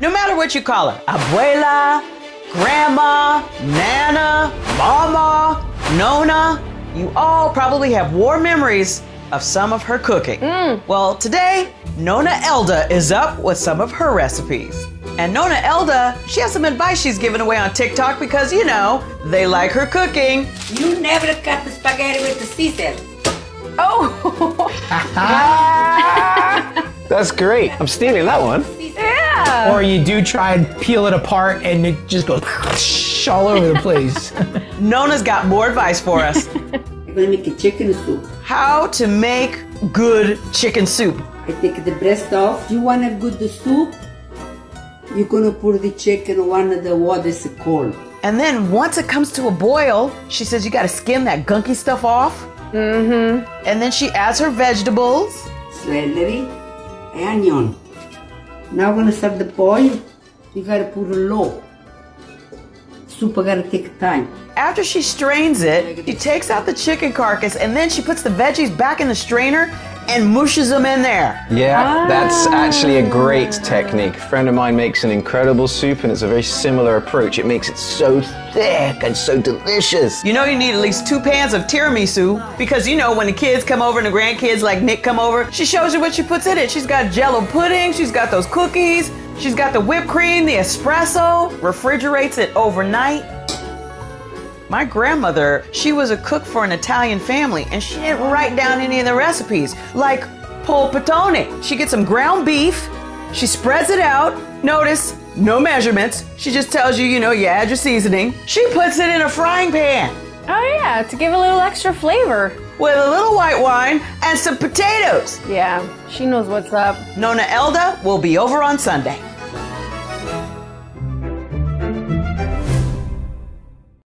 No matter what you call her, abuela, grandma, nana, mama, nonna, you all probably have warm memories of some of her cooking. Mm. Well, today, Nonna Elda is up with some of her recipes. And Nonna Elda, she has some advice she's giving away on TikTok because, you know, they like her cooking. You never cut the spaghetti with the scissors. Oh, That's great. I'm stealing that one. yeah. Or you do try and peel it apart and it just goes all over the place. Nonna's got more advice for us. I'm gonna make a chicken soup. How to make good chicken soup. I take the breast off. You want a good soup? You're gonna put the chicken one of the water is cold. And then once it comes to a boil, she says you gotta skim that gunky stuff off. Mm-hmm. And then she adds her vegetables. Celery, onion. Now we're gonna start the boil. You gotta put a low. Soup gotta take time. After she strains it, she takes out the chicken carcass and then she puts the veggies back in the strainer and mushes them in there. Yeah, ah. that's actually a great technique. A friend of mine makes an incredible soup and it's a very similar approach. It makes it so thick and so delicious. You know you need at least two pans of tiramisu because you know when the kids come over and the grandkids like Nick come over, she shows you what she puts in it. She's got jello pudding, she's got those cookies, she's got the whipped cream, the espresso, refrigerates it overnight. My grandmother, she was a cook for an Italian family and she didn't write down any of the recipes, like polpettone. She gets some ground beef, she spreads it out. Notice, no measurements. She just tells you, you know, you add your seasoning. She puts it in a frying pan Oh yeah, to give a little extra flavor. with a little white wine and some potatoes. Yeah, she knows what's up. Nonna Elda will be over on Sunday.